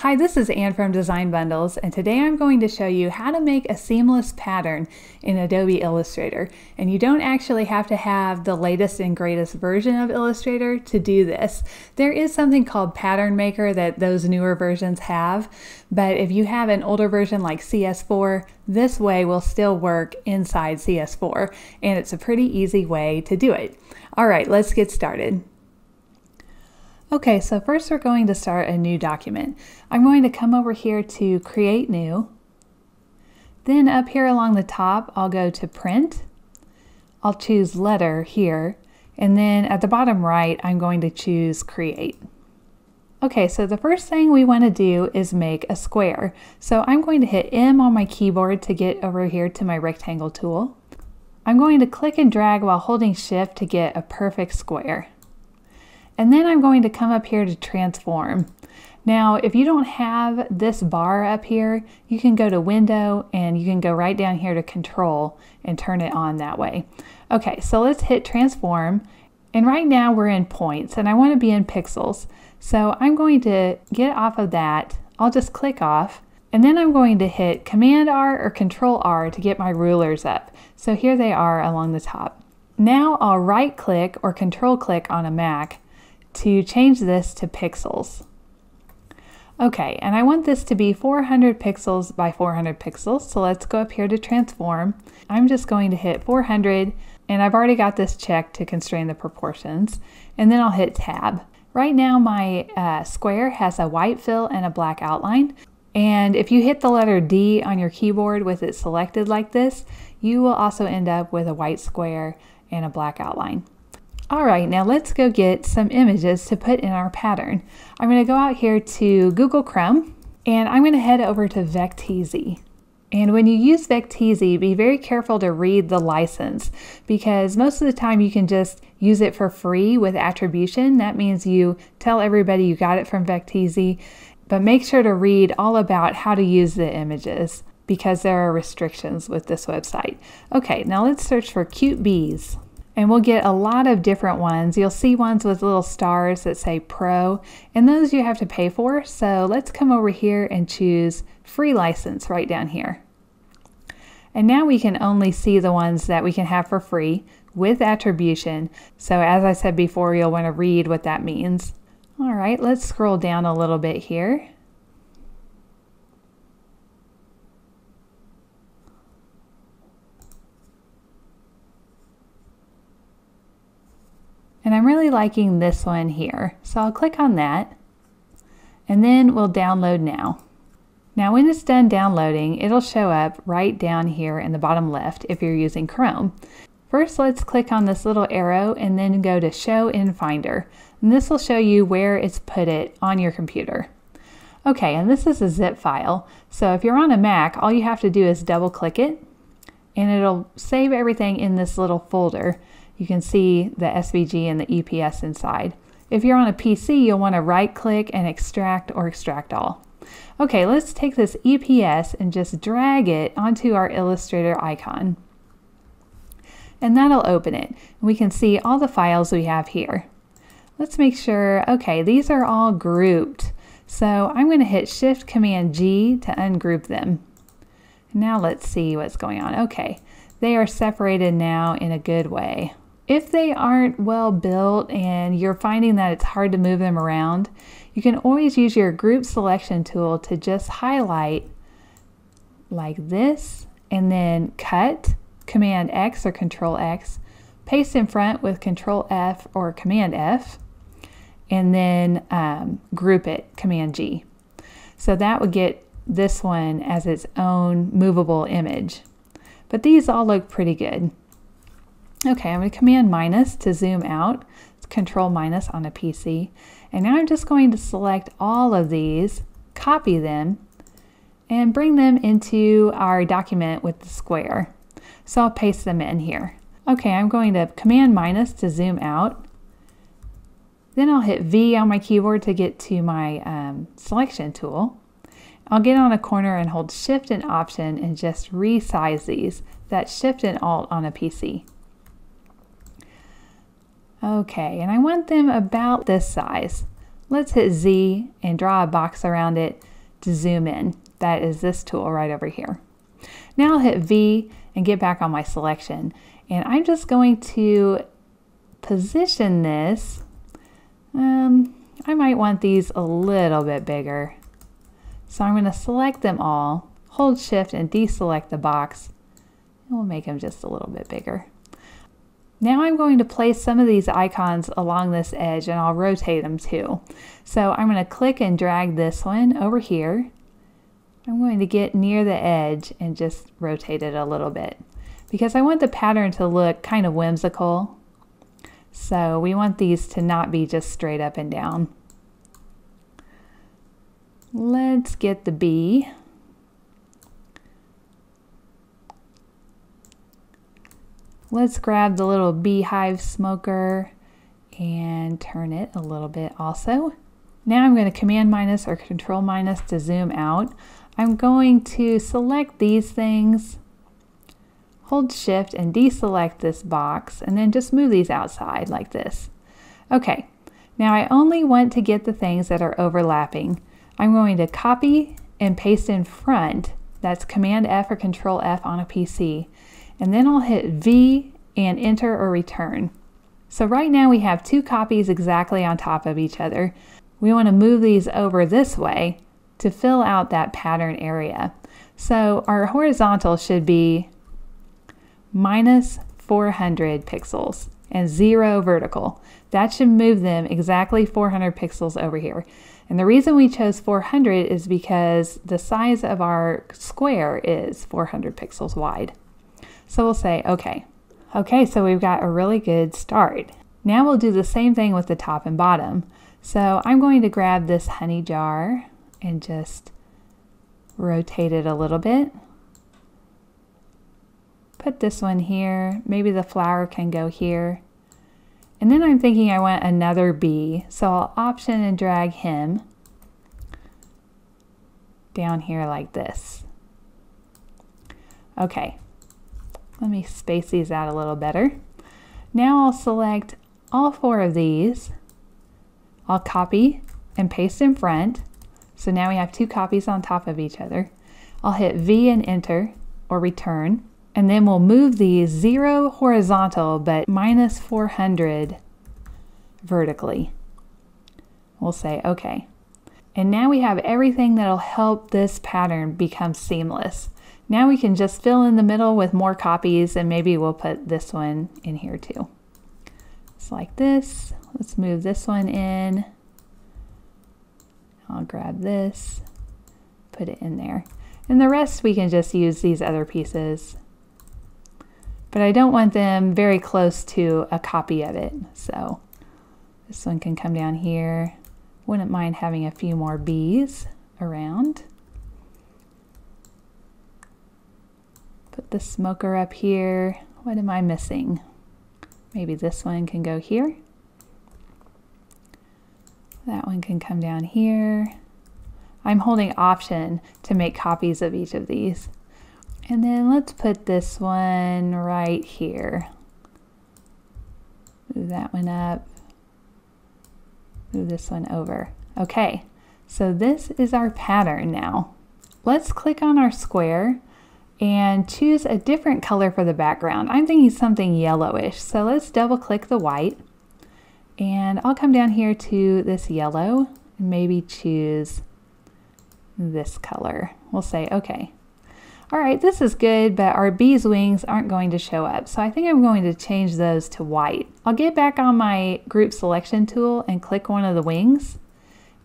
Hi, this is Ann from Design Bundles, and today I'm going to show you how to make a seamless pattern in Adobe Illustrator. And you don't actually have to have the latest and greatest version of Illustrator to do this. There is something called Pattern Maker that those newer versions have, but if you have an older version like CS4, this way will still work inside CS4, and it's a pretty easy way to do it. All right, let's get started. Okay, so first we're going to start a new document. I'm going to come over here to Create New. Then up here along the top, I'll go to Print. I'll choose Letter here. And then at the bottom right, I'm going to choose Create. Okay, so the first thing we want to do is make a square. So I'm going to hit M on my keyboard to get over here to my rectangle tool. I'm going to click and drag while holding shift to get a perfect square. And then I'm going to come up here to transform. Now, if you don't have this bar up here, you can go to window and you can go right down here to control and turn it on that way. Okay, so let's hit transform. And right now we're in points and I want to be in pixels. So I'm going to get off of that. I'll just click off and then I'm going to hit Command R or Control R to get my rulers up. So here they are along the top. Now I'll right click or control click on a Mac to change this to pixels. Okay, and I want this to be 400 pixels by 400 pixels, so let's go up here to transform. I'm just going to hit 400, and I've already got this checked to constrain the proportions, and then I'll hit tab. Right now my uh, square has a white fill and a black outline, and if you hit the letter D on your keyboard with it selected like this, you will also end up with a white square and a black outline. All right, now let's go get some images to put in our pattern. I'm going to go out here to Google Chrome and I'm going to head over to Vecteezy. And when you use Vecteezy, be very careful to read the license because most of the time you can just use it for free with attribution. That means you tell everybody you got it from Vecteezy, but make sure to read all about how to use the images because there are restrictions with this website. Okay, now let's search for cute bees. And we'll get a lot of different ones. You'll see ones with little stars that say Pro, and those you have to pay for. So let's come over here and choose free license right down here. And now we can only see the ones that we can have for free with attribution. So as I said before, you'll want to read what that means. All right, let's scroll down a little bit here. And I'm really liking this one here. So I'll click on that and then we'll download now. Now when it's done downloading, it'll show up right down here in the bottom left if you're using Chrome. First, let's click on this little arrow and then go to Show in Finder. And this will show you where it's put it on your computer. Okay, and this is a zip file. So if you're on a Mac, all you have to do is double click it and it'll save everything in this little folder you can see the SVG and the EPS inside. If you're on a PC, you'll want to right click and extract or extract all. Okay, let's take this EPS and just drag it onto our Illustrator icon. And that'll open it. We can see all the files we have here. Let's make sure, okay, these are all grouped. So I'm going to hit Shift Command G to ungroup them. Now let's see what's going on. Okay, they are separated now in a good way. If they aren't well built and you're finding that it's hard to move them around, you can always use your group selection tool to just highlight like this and then cut, Command X or Control X, paste in front with Control F or Command F, and then um, group it, Command G. So that would get this one as its own movable image. But these all look pretty good. Okay, I'm going to command minus to zoom out. Control minus on a PC. And now I'm just going to select all of these, copy them, and bring them into our document with the square. So I'll paste them in here. Okay, I'm going to command minus to zoom out. Then I'll hit V on my keyboard to get to my um, selection tool. I'll get on a corner and hold Shift and Option and just resize these. That's Shift and Alt on a PC. Okay, and I want them about this size. Let's hit Z and draw a box around it to zoom in. That is this tool right over here. Now I'll hit V and get back on my selection. And I'm just going to position this. Um, I might want these a little bit bigger. So I'm going to select them all, hold shift and deselect the box. And we'll make them just a little bit bigger. Now I'm going to place some of these icons along this edge and I'll rotate them too. So I'm going to click and drag this one over here. I'm going to get near the edge and just rotate it a little bit because I want the pattern to look kind of whimsical. So we want these to not be just straight up and down. Let's get the bee. Let's grab the little beehive smoker and turn it a little bit also. Now I'm going to command minus or control minus to zoom out. I'm going to select these things, hold shift and deselect this box, and then just move these outside like this. Okay, now I only want to get the things that are overlapping. I'm going to copy and paste in front. That's Command F or Control F on a PC. And then I'll hit V and enter or return. So right now we have two copies exactly on top of each other. We want to move these over this way to fill out that pattern area. So our horizontal should be minus 400 pixels and zero vertical. That should move them exactly 400 pixels over here. And the reason we chose 400 is because the size of our square is 400 pixels wide. So we'll say, okay. Okay, so we've got a really good start. Now we'll do the same thing with the top and bottom. So I'm going to grab this honey jar and just rotate it a little bit. Put this one here. Maybe the flower can go here. And then I'm thinking I want another bee, so I'll option and drag him down here like this. Okay, let me space these out a little better. Now I'll select all four of these. I'll copy and paste in front. So now we have two copies on top of each other. I'll hit V and enter or return. And then we'll move these zero horizontal, but minus 400 vertically. We'll say, okay. And now we have everything that'll help this pattern become seamless. Now we can just fill in the middle with more copies and maybe we'll put this one in here too. It's like this. Let's move this one in. I'll grab this, put it in there. And the rest we can just use these other pieces but I don't want them very close to a copy of it. So this one can come down here. Wouldn't mind having a few more bees around. Put the smoker up here. What am I missing? Maybe this one can go here. That one can come down here. I'm holding option to make copies of each of these. And then let's put this one right here. Move that one up. Move this one over. Okay, so this is our pattern now. Let's click on our square and choose a different color for the background. I'm thinking something yellowish, so let's double click the white. And I'll come down here to this yellow and maybe choose this color. We'll say, okay, all right, this is good, but our bee's wings aren't going to show up. So I think I'm going to change those to white. I'll get back on my group selection tool and click one of the wings.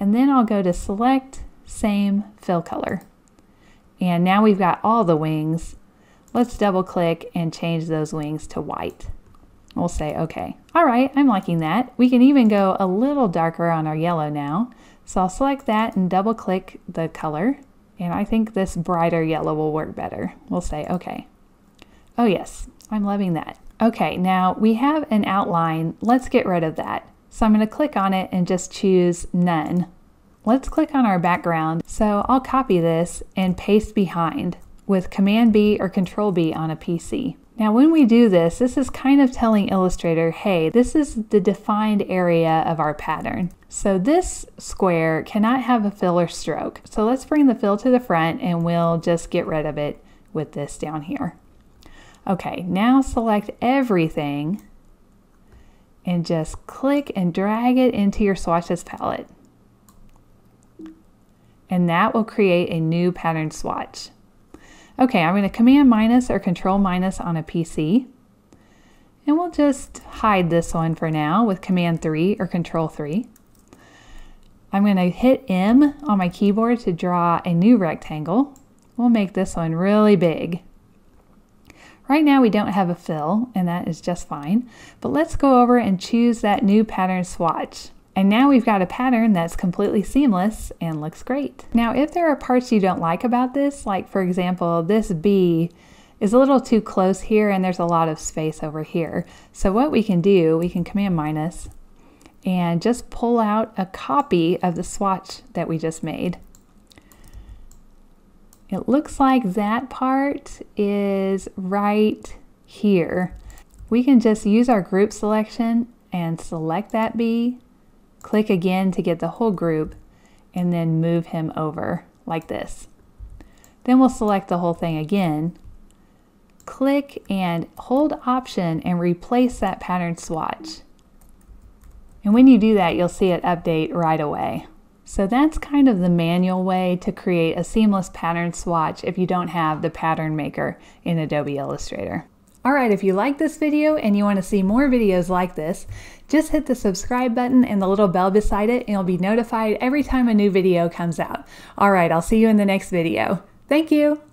And then I'll go to select, same fill color. And now we've got all the wings. Let's double click and change those wings to white. We'll say, okay, all right, I'm liking that. We can even go a little darker on our yellow now. So I'll select that and double click the color and I think this brighter yellow will work better. We'll say, okay. Oh yes, I'm loving that. Okay, now we have an outline. Let's get rid of that. So I'm going to click on it and just choose none. Let's click on our background. So I'll copy this and paste behind with Command B or Control B on a PC. Now when we do this, this is kind of telling Illustrator, hey, this is the defined area of our pattern. So this square cannot have a fill or stroke. So let's bring the fill to the front and we'll just get rid of it with this down here. Okay, now select everything and just click and drag it into your swatches palette. And that will create a new pattern swatch. Okay, I'm going to command minus or control minus on a PC. And we'll just hide this one for now with command 3 or control 3. I'm going to hit M on my keyboard to draw a new rectangle. We'll make this one really big. Right now we don't have a fill, and that is just fine. But let's go over and choose that new pattern swatch. And now we've got a pattern that's completely seamless and looks great. Now, if there are parts you don't like about this, like for example, this bee is a little too close here and there's a lot of space over here. So what we can do, we can command minus and just pull out a copy of the swatch that we just made. It looks like that part is right here. We can just use our group selection and select that bee Click again to get the whole group and then move him over like this. Then we'll select the whole thing again. Click and hold option and replace that pattern swatch. And when you do that, you'll see it update right away. So that's kind of the manual way to create a seamless pattern swatch if you don't have the pattern maker in Adobe Illustrator. Alright, if you like this video and you want to see more videos like this, just hit the subscribe button and the little bell beside it and you'll be notified every time a new video comes out. Alright, I'll see you in the next video. Thank you!